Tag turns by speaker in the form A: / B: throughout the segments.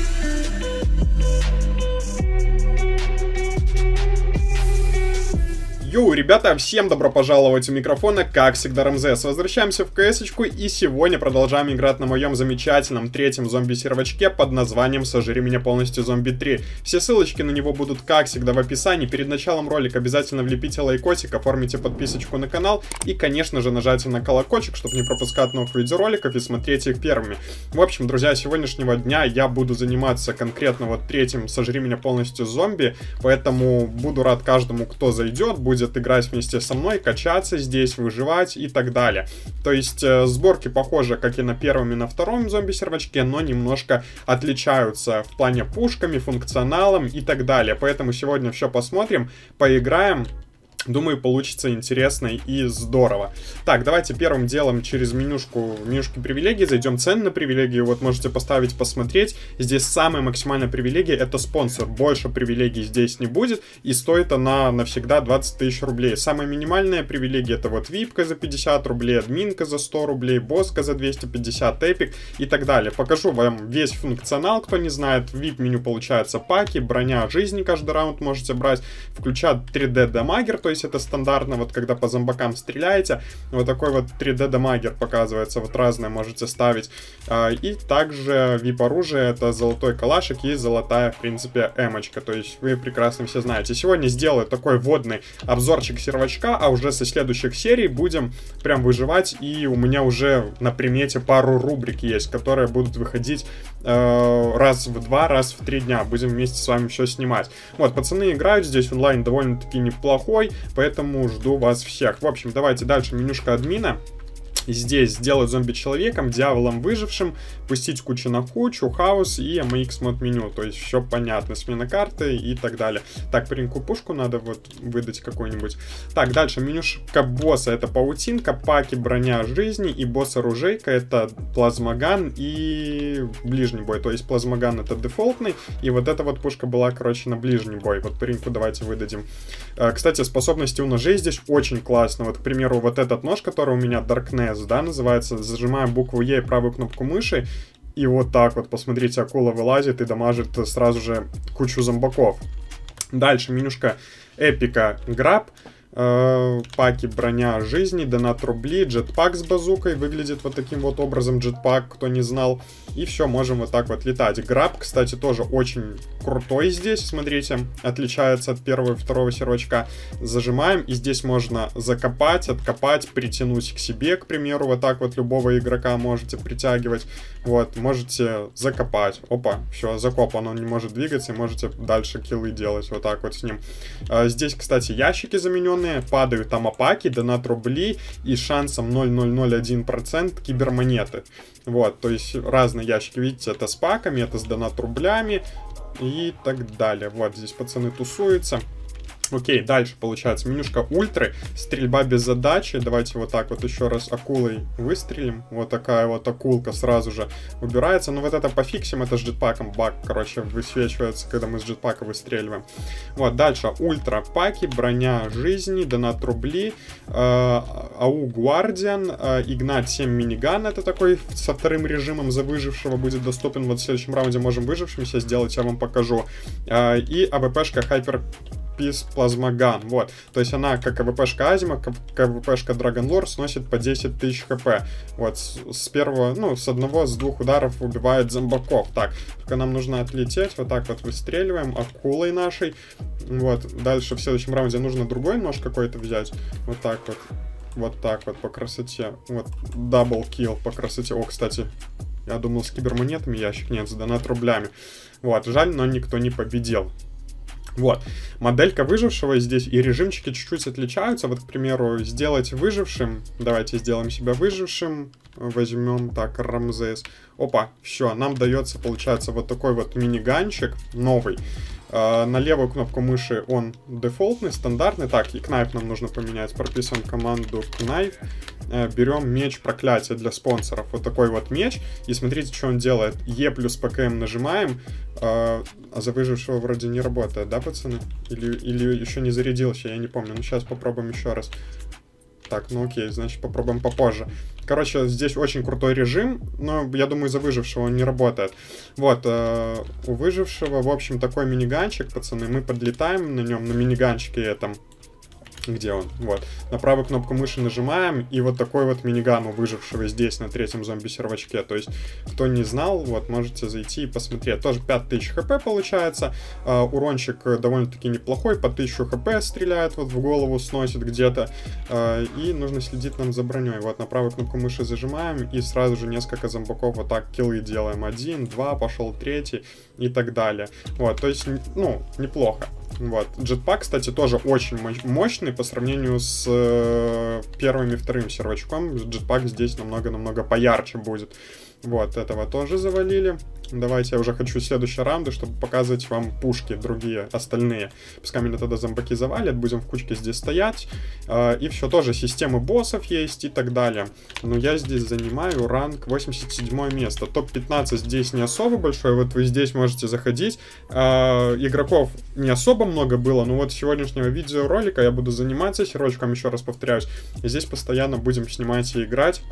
A: Thank you. Йоу, ребята, всем добро пожаловать у микрофона, как всегда, Рамзес. Возвращаемся в кс и сегодня продолжаем играть на моем замечательном третьем зомби-сервачке под названием «Сожри меня полностью зомби 3». Все ссылочки на него будут, как всегда, в описании. Перед началом ролика обязательно влепите лайкосик, оформите подписочку на канал и, конечно же, нажайте на колокольчик, чтобы не пропускать новых видеороликов и смотреть их первыми. В общем, друзья, сегодняшнего дня я буду заниматься конкретно вот третьим «Сожри меня полностью зомби», поэтому буду рад каждому, кто зайдет, будет будет играть вместе со мной, качаться здесь, выживать и так далее. То есть э, сборки похожи, как и на первом и на втором зомби-сервачке, но немножко отличаются в плане пушками, функционалом и так далее. Поэтому сегодня все посмотрим, поиграем. Думаю, получится интересно и здорово. Так, давайте первым делом через менюшку, менюшки привилегий зайдем. Цены на привилегии вот можете поставить, посмотреть. Здесь самая максимальная привилегия это спонсор. Больше привилегий здесь не будет. И стоит она навсегда 20 тысяч рублей. Самая минимальная привилегия это вот випка за 50 рублей, админка за 100 рублей, боска за 250, эпик и так далее. Покажу вам весь функционал, кто не знает. В VIP-меню получается паки, броня жизни каждый раунд можете брать. Включать 3D дамагер, то есть это стандартно, вот когда по зомбакам стреляете, вот такой вот 3D дамагер показывается, вот разные можете ставить. А, и также VIP оружие это золотой калашик и золотая, в принципе, эмочка, то есть вы прекрасно все знаете. Сегодня сделаю такой вводный обзорчик сервачка, а уже со следующих серий будем прям выживать, и у меня уже на примете пару рубрик есть, которые будут выходить э, раз в два, раз в три дня. Будем вместе с вами все снимать. Вот, пацаны играют здесь онлайн довольно-таки неплохой, поэтому жду вас всех. В общем, давайте дальше менюшка админа здесь сделать зомби-человеком, дьяволом выжившим, пустить кучу на кучу, хаос и MX мод меню. То есть все понятно, смена карты и так далее. Так, пареньку пушку надо вот выдать какую-нибудь. Так, дальше менюшка босса это паутинка, паки, броня жизни и босс оружейка это плазмоган и ближний бой. То есть плазмоган это дефолтный и вот эта вот пушка была, короче, на ближний бой. Вот пареньку давайте выдадим. Э, кстати, способности у ножей здесь очень классно. Вот, к примеру, вот этот нож, который у меня Darkness, да, называется. Зажимаем букву Е и правую кнопку мыши. И вот так вот, посмотрите, акула вылазит и дамажит сразу же кучу зомбаков. Дальше менюшка эпика граб. Э, паки броня жизни, донат рубли, джетпак с базукой, выглядит вот таким вот образом джетпак, кто не знал. И все, можем вот так вот летать. Граб, кстати, тоже очень крутой здесь, смотрите, отличается от первого и второго сервачка. Зажимаем, и здесь можно закопать, откопать, притянуть к себе, к примеру, вот так вот любого игрока можете притягивать. Вот, можете закопать. Опа, все, закопан, он не может двигаться, можете дальше киллы делать вот так вот с ним. А, здесь, кстати, ящики замененные, падают там опаки, донат рубли и шансом 0,001% кибермонеты. Вот, то есть разные ящики, видите, это с паками, это с донат рублями и так далее. Вот, здесь пацаны тусуются. Окей, дальше получается менюшка ультры, стрельба без задачи. Давайте вот так вот еще раз акулой выстрелим. Вот такая вот акулка сразу же убирается. Ну вот это пофиксим, это с джетпаком баг, короче, высвечивается, когда мы с джетпака выстреливаем. Вот, дальше ультра паки, броня жизни, донат рубли, э, АУ Гвардиан, э, Игнат 7 миниган, это такой со вторым режимом за выжившего будет доступен. Вот в следующем раунде можем выжившимся сделать, я вам покажу. Э, и АВПшка Hyper Peace Плазмоган. Вот. То есть она, как АВПшка Азима, как АВПшка Dragon Lore, сносит по 10 тысяч хп. Вот. С, с первого, ну, с одного, с двух ударов убивает зомбаков. Так, только нам нужно отлететь. Вот так вот выстреливаем акулой нашей. Вот. Дальше в следующем раунде нужно другой нож какой-то взять. Вот так вот. Вот так вот по красоте. Вот. Double kill по красоте. О, кстати, я думал, с кибермонетами ящик нет, с донат рублями. Вот, жаль, но никто не победил. Вот. Моделька выжившего здесь и режимчики чуть-чуть отличаются. Вот, к примеру, сделать выжившим. Давайте сделаем себя выжившим. Возьмем так, Рамзес. Опа, все, нам дается, получается, вот такой вот миниганчик новый. Э, на левую кнопку мыши он дефолтный, стандартный. Так, и кнайф нам нужно поменять. Прописываем команду кнайф. Э, берем меч проклятия для спонсоров. Вот такой вот меч. И смотрите, что он делает. Е плюс ПКМ нажимаем. Э, а за выжившего вроде не работает, да, пацаны? Или, или еще не зарядился, я не помню. Ну, сейчас попробуем еще раз. Так, ну окей, значит попробуем попозже. Короче, здесь очень крутой режим, но я думаю, из-за выжившего он не работает. Вот, э, у выжившего, в общем, такой миниганчик, пацаны, мы подлетаем на нем, на миниганчике этом. Где он? Вот. На правую кнопку мыши нажимаем, и вот такой вот миниган у выжившего здесь, на третьем зомби-сервачке. То есть, кто не знал, вот, можете зайти и посмотреть. Тоже 5000 хп получается. Uh, урончик довольно-таки неплохой, по 1000 хп стреляет, вот в голову сносит где-то. Uh, и нужно следить нам за броней. Вот, на правую кнопку мыши зажимаем, и сразу же несколько зомбаков вот так киллы делаем. Один, два, пошел третий и так далее. Вот, то есть, ну, неплохо. Вот. Jetpack, кстати, тоже очень мощный по сравнению с э, первым и вторым сервачком. Jetpack здесь намного-намного поярче будет. Вот, этого тоже завалили. Давайте я уже хочу следующие раунды, чтобы показывать вам пушки другие, остальные. Пускай меня тогда зомбаки завалят, будем в кучке здесь стоять. Э, и все, тоже системы боссов есть и так далее. Но я здесь занимаю ранг 87 место. Топ-15 здесь не особо большой, вот вы здесь можете заходить. Э, игроков не особо много было, но вот сегодняшнего видеоролика я буду заниматься серочком, еще раз повторяюсь. Здесь постоянно будем снимать и играть.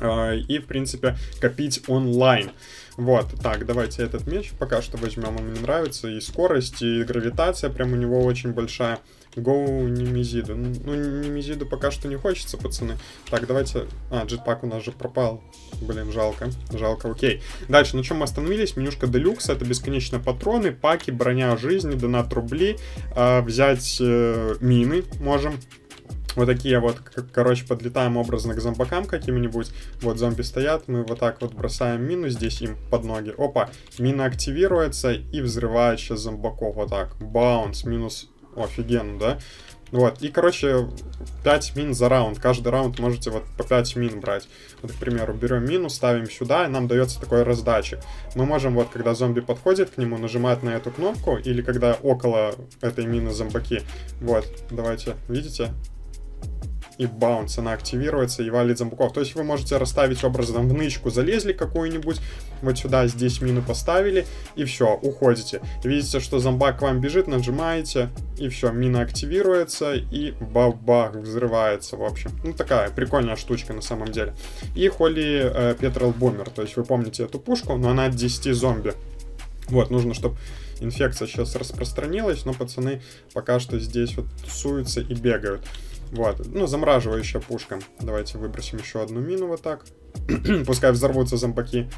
A: А, и, в принципе, копить онлайн. Вот, так, давайте этот меч пока что возьмем, он мне нравится, и скорость, и гравитация прям у него очень большая. Гоу Немезиду. Ну, Немезиду пока что не хочется, пацаны. Так, давайте... А, джетпак у нас же пропал. Блин, жалко. Жалко, окей. Дальше, на чем мы остановились? Менюшка Делюкс. Это бесконечные патроны, паки, броня жизни, донат рублей. А, взять э, мины можем вот такие вот, короче, подлетаем образно к зомбакам каким-нибудь. Вот зомби стоят, мы вот так вот бросаем мину здесь им под ноги. Опа, мина активируется и взрывает сейчас зомбаков. Вот так. Баунс, минус... Офигенно, да? Вот, и, короче, 5 мин за раунд. Каждый раунд можете вот по 5 мин брать. Вот, к примеру, берем мину, ставим сюда, и нам дается такой раздачи. Мы можем, вот, когда зомби подходит к нему, нажимать на эту кнопку, или когда около этой мины зомбаки. Вот, давайте, видите? И баунс, она активируется и валит зомбаков. То есть вы можете расставить образом в нычку, залезли какую-нибудь, вот сюда здесь мину поставили, и все, уходите. Видите, что зомбак к вам бежит, нажимаете, и все, мина активируется, и бабах, взрывается, в общем. Ну, такая прикольная штучка на самом деле. И Холли э, Петрол Бомер, то есть вы помните эту пушку, но она от 10 зомби. Вот, нужно, чтобы инфекция сейчас распространилась, но пацаны пока что здесь вот тусуются и бегают. Вот, ну, замораживающая пушка. Давайте выбросим еще одну мину вот так. Пускай взорвутся зомбаки.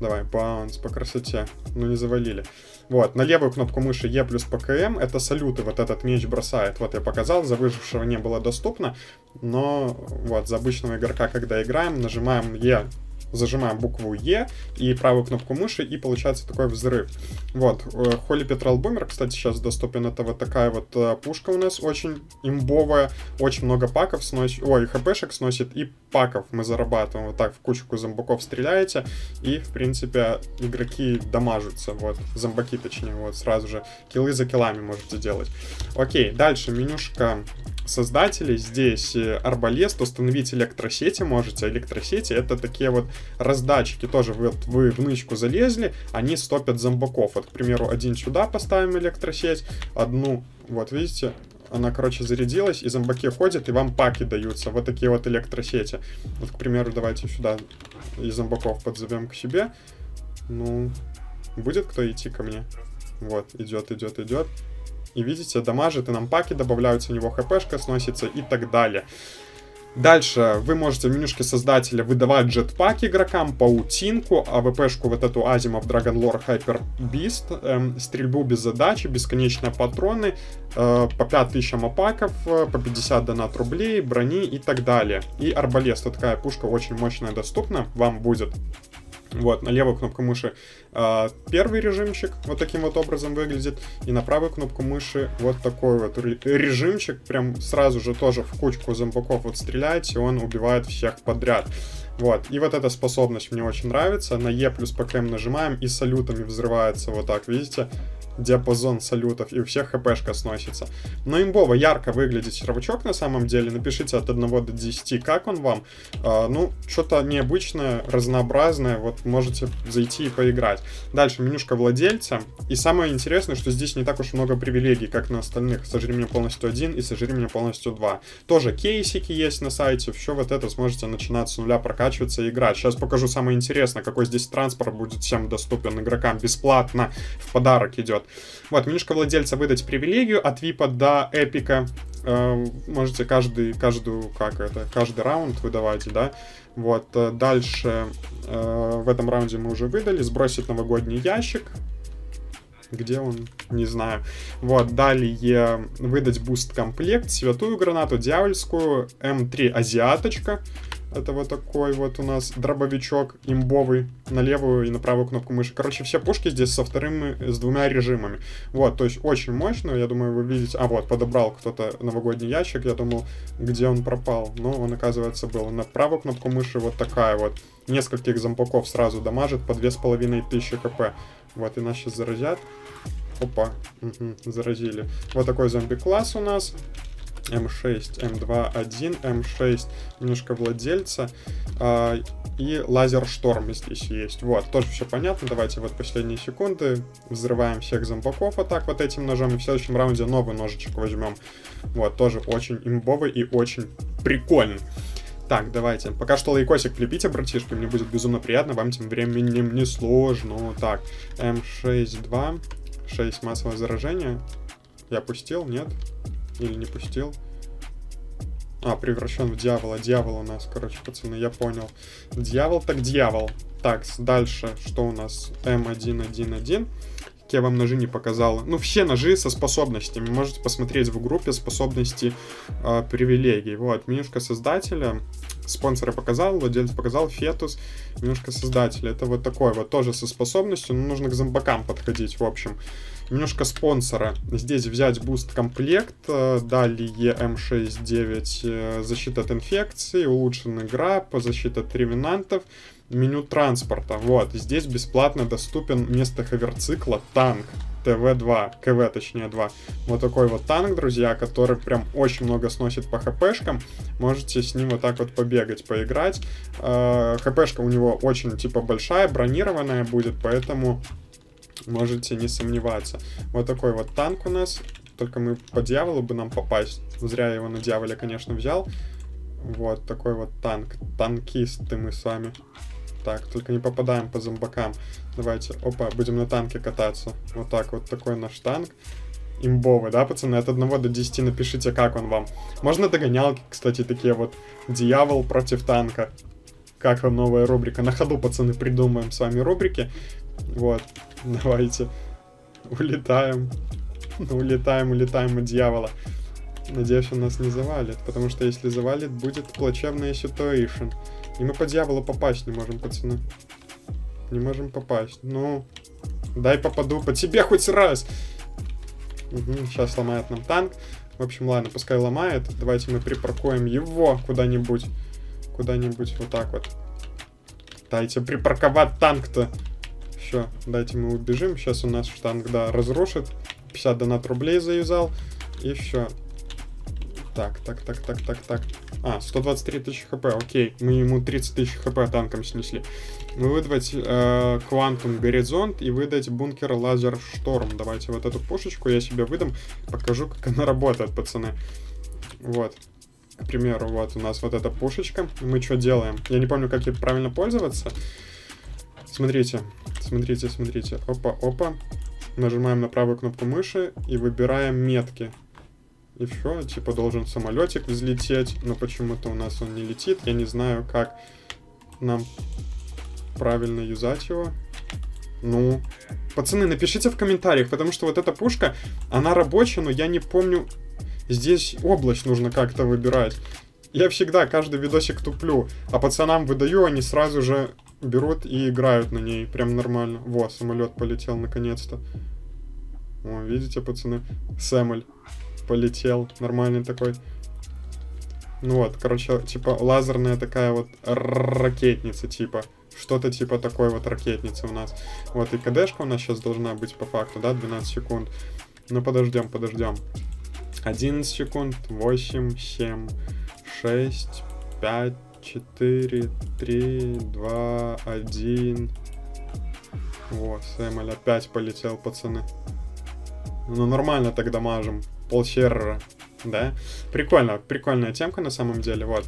A: Давай, баунс по красоте. Ну, не завалили. Вот, на левую кнопку мыши E плюс ПКМ, это салюты, вот этот меч бросает. Вот я показал, за выжившего не было доступно, но вот, за обычного игрока, когда играем, нажимаем E зажимаем букву Е и правую кнопку мыши, и получается такой взрыв. Вот, Холли Петрол Бумер, кстати, сейчас доступен. Это вот такая вот э, пушка у нас, очень имбовая, очень много паков сносит, ой, хпшек сносит, и паков мы зарабатываем. Вот так в кучку зомбаков стреляете, и, в принципе, игроки дамажатся, вот, зомбаки, точнее, вот, сразу же киллы за киллами можете делать. Окей, дальше менюшка создателей здесь э, арбалест, установить электросети можете. Электросети это такие вот раздатчики, тоже вы, вы в нычку залезли, они стопят зомбаков. Вот, к примеру, один сюда поставим электросеть, одну, вот видите, она, короче, зарядилась, и зомбаки ходят, и вам паки даются. Вот такие вот электросети. Вот, к примеру, давайте сюда и зомбаков подзовем к себе. Ну, будет кто идти ко мне? Вот, идет, идет, идет. И видите, дамажит, и нам паки добавляются, у него хпшка сносится и так далее. Дальше вы можете в менюшке создателя выдавать джетпак игрокам, паутинку, АВПшку вот эту Азимов Dragon Lore Hyper Beast, эм, стрельбу без задачи, бесконечные патроны, э, по 5000 опаков, э, по 50 донат рублей, брони и так далее. И арбалест, вот такая пушка очень мощная доступна, вам будет вот, на левую кнопку мыши э, первый режимчик вот таким вот образом выглядит, и на правую кнопку мыши вот такой вот режимчик, прям сразу же тоже в кучку зомбаков вот стреляете, он убивает всех подряд. Вот, и вот эта способность мне очень нравится, на Е плюс ПКМ нажимаем, и салютами взрывается вот так, видите? Диапазон салютов, и у всех хпшка сносится. Но имбово ярко выглядит сервачок на самом деле. Напишите от 1 до 10, как он вам. А, ну, что-то необычное, разнообразное. Вот можете зайти и поиграть. Дальше менюшка владельца. И самое интересное, что здесь не так уж много привилегий, как на остальных. Сожри меня полностью один и сожри меня полностью два. Тоже кейсики есть на сайте, все вот это сможете начинать с нуля прокачиваться и играть. Сейчас покажу самое интересное, какой здесь транспорт будет всем доступен игрокам бесплатно, в подарок идет. Вот, менюшка владельца выдать привилегию от випа до эпика. Э, можете каждый, каждую, как это, каждый раунд выдавать, да. Вот, э, дальше э, в этом раунде мы уже выдали, сбросить новогодний ящик, где он, не знаю. Вот, далее выдать буст комплект, святую гранату, дьявольскую, М3 азиаточка, это вот такой вот у нас дробовичок имбовый на левую и на правую кнопку мыши. Короче, все пушки здесь со вторым, с двумя режимами. Вот, то есть очень мощно, я думаю, вы видите... А, вот, подобрал кто-то новогодний ящик, я думал, где он пропал. Но он, оказывается, был. На правую кнопку мыши вот такая вот. Нескольких зомбаков сразу дамажит по 2500 кп. Вот, и нас сейчас заразят. Опа, угу, заразили. Вот такой зомби-класс у нас. М6, М2, 1, М6, немножко владельца. Э, и лазер шторм здесь есть. Вот, тоже все понятно. Давайте вот последние секунды. Взрываем всех зомбаков вот так вот этим ножом. И в следующем раунде новый ножичек возьмем. Вот, тоже очень имбовый и очень прикольный. Так, давайте. Пока что лайкосик влепите, братишки, мне будет безумно приятно, вам тем временем не сложно. Так, М6-2, 6 массовое заражение. Я пустил, нет? Или не пустил? А, превращен в дьявола. Дьявол у нас, короче, пацаны, я понял. Дьявол так дьявол. Так, дальше, что у нас? М111. Как я вам ножи не показал. Ну, все ножи со способностями. Можете посмотреть в группе способности э, привилегий. Вот, менюшка создателя. Спонсора показал, владелец показал, фетус, менюшка создателя. Это вот такой вот, тоже со способностью, но нужно к зомбакам подходить, в общем немножко спонсора. Здесь взять буст комплект, э, далее М69 э, защита от инфекции, улучшенный граб, защита от ревенантов, меню транспорта. Вот, здесь бесплатно доступен вместо ховерцикла танк. ТВ-2, КВ точнее 2. Вот такой вот танк, друзья, который прям очень много сносит по хпшкам. Можете с ним вот так вот побегать, поиграть. Э, хпшка у него очень типа большая, бронированная будет, поэтому можете не сомневаться. Вот такой вот танк у нас. Только мы по дьяволу бы нам попасть. Зря я его на дьяволе, конечно, взял. Вот такой вот танк. Танкисты мы с вами. Так, только не попадаем по зомбакам. Давайте, опа, будем на танке кататься. Вот так вот такой наш танк. Имбовый, да, пацаны? От 1 до 10 напишите, как он вам. Можно догонялки, кстати, такие вот. Дьявол против танка. Как вам новая рубрика? На ходу, пацаны, придумаем с вами рубрики. Вот. Давайте. Улетаем. Улетаем, улетаем от дьявола. Надеюсь, он нас не завалит, потому что если завалит, будет плачевная ситуация. И мы по дьяволу попасть не можем, пацаны. Не можем попасть. Ну, дай попаду по тебе хоть раз. Угу, сейчас ломает нам танк. В общем, ладно, пускай ломает. Давайте мы припаркуем его куда-нибудь. Куда-нибудь вот так вот. Дайте припарковать танк-то. Все, дайте мы убежим. Сейчас у нас штанг, да, разрушит. 50 донат рублей заюзал. И все. Так, так, так, так, так, так. А, 123 тысячи хп, окей. Мы ему 30 тысяч хп танком снесли. Мы выдать э, Горизонт и выдать бункер Лазер Шторм. Давайте вот эту пушечку я себе выдам. Покажу, как она работает, пацаны. Вот. К примеру, вот у нас вот эта пушечка. Мы что делаем? Я не помню, как ей правильно пользоваться. Смотрите, смотрите, смотрите. Опа, опа. Нажимаем на правую кнопку мыши и выбираем метки. И все, типа должен самолетик взлететь, но почему-то у нас он не летит. Я не знаю, как нам правильно юзать его. Ну, пацаны, напишите в комментариях, потому что вот эта пушка, она рабочая, но я не помню... Здесь область нужно как-то выбирать. Я всегда каждый видосик туплю, а пацанам выдаю, они сразу же берут и играют на ней. Прям нормально. Во, самолет полетел наконец-то. О, видите, пацаны? Сэмэль полетел. Нормальный такой. Ну вот, короче, типа лазерная такая вот ракетница, типа. Что-то типа такой вот ракетницы у нас. Вот, и КДшка у нас сейчас должна быть по факту, да, 12 секунд. Ну, подождем, подождем. 11 секунд, 8, 7, 6, 5, 4, 3, 2, 1. Вот, Сэмэль опять полетел, пацаны. Ну, нормально тогда мажем. Полсервера, да? Прикольно, прикольная темка на самом деле, вот.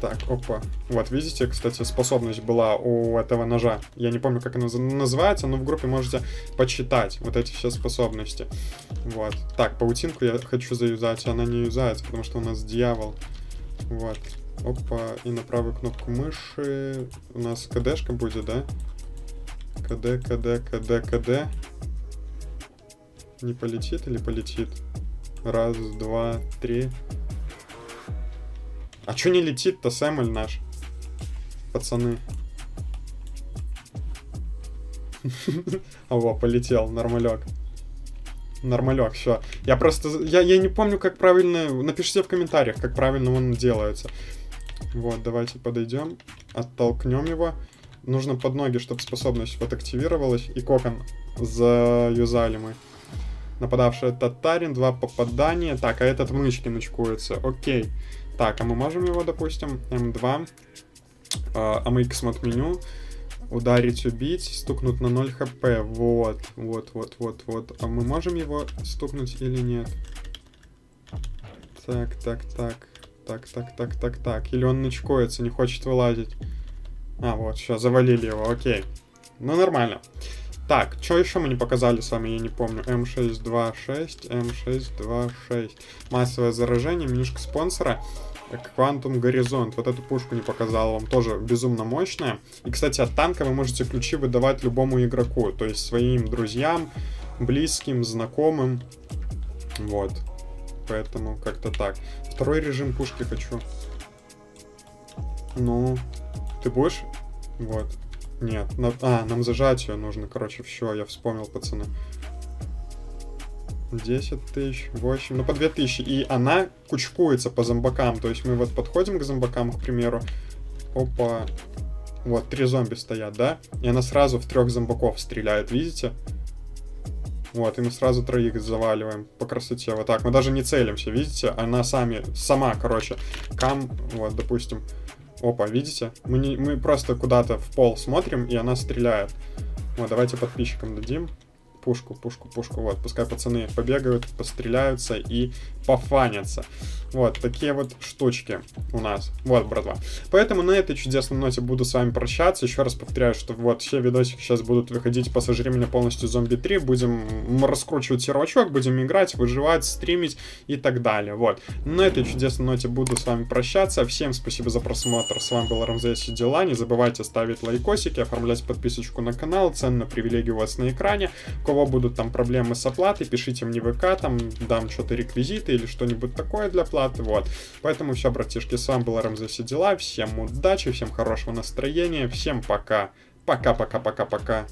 A: Так, опа. Вот, видите, кстати, способность была у этого ножа. Я не помню, как она называется, но в группе можете почитать вот эти все способности. Вот. Так, паутинку я хочу заюзать, она не юзается, потому что у нас дьявол. Вот. Опа, и на правую кнопку мыши у нас КДшка будет, да? КД, КД, КД, КД. Не полетит или полетит? Раз, два, три. А чё не летит-то Сэмэль наш? Пацаны. Ого, полетел, нормалек. Нормалек, все. Я просто... Я, я не помню, как правильно... Напишите в комментариях, как правильно он делается. Вот, давайте подойдем, оттолкнем его. Нужно под ноги, чтобы способность вот активировалась. И кокон заюзали мы. Нападавший татарин, два попадания. Так, а этот в нычке ночкуется. Окей. Так, а мы можем его, допустим, М2, а мы мод меню, ударить, убить, стукнуть на 0 хп. Вот, вот, вот, вот, вот. А мы можем его стукнуть или нет? Так, так, так. Так, так, так, так, так. Или он ночкуется, не хочет вылазить. А, вот, все, завалили его, окей. Ну, нормально. Так, что еще мы не показали с вами, я не помню. М626, М626. Массовое заражение, менюшка спонсора. Quantum Горизонт. Вот эту пушку не показал вам. Тоже безумно мощная. И, кстати, от танка вы можете ключи выдавать любому игроку. То есть своим друзьям, близким, знакомым. Вот. Поэтому как-то так. Второй режим пушки хочу. Ну, ты будешь? Вот. Нет. На... А, нам зажать ее нужно. Короче, все, я вспомнил, пацаны. 10 тысяч, 8, ну по 2 тысячи. И она кучкуется по зомбакам. То есть мы вот подходим к зомбакам, к примеру. Опа. Вот, три зомби стоят, да? И она сразу в трех зомбаков стреляет, видите? Вот, и мы сразу троих заваливаем по красоте. Вот так. Мы даже не целимся, видите? Она сами, сама, короче, кам, вот, допустим. Опа, видите? Мы, не, мы просто куда-то в пол смотрим, и она стреляет. Вот, давайте подписчикам дадим пушку, пушку, пушку. Вот, пускай пацаны побегают, постреляются и пофанятся. Вот, такие вот штучки у нас. Вот, братва. Поэтому на этой чудесной ноте буду с вами прощаться. Еще раз повторяю, что вот все видосики сейчас будут выходить по «Сожри меня полностью зомби 3». Будем раскручивать сервачок, будем играть, выживать, стримить и так далее. Вот. На этой чудесной ноте буду с вами прощаться. Всем спасибо за просмотр. С вами был Рамзес Дела. Не забывайте ставить лайкосики, оформлять подписочку на канал. Ценная привилегия у вас на экране. Кого будут там проблемы с оплатой, пишите мне ВК, там дам что-то реквизиты или что-нибудь такое для платы вот. Поэтому все, братишки, с вами был РМЗ Дела, всем удачи, всем хорошего настроения, всем пока. Пока-пока-пока-пока.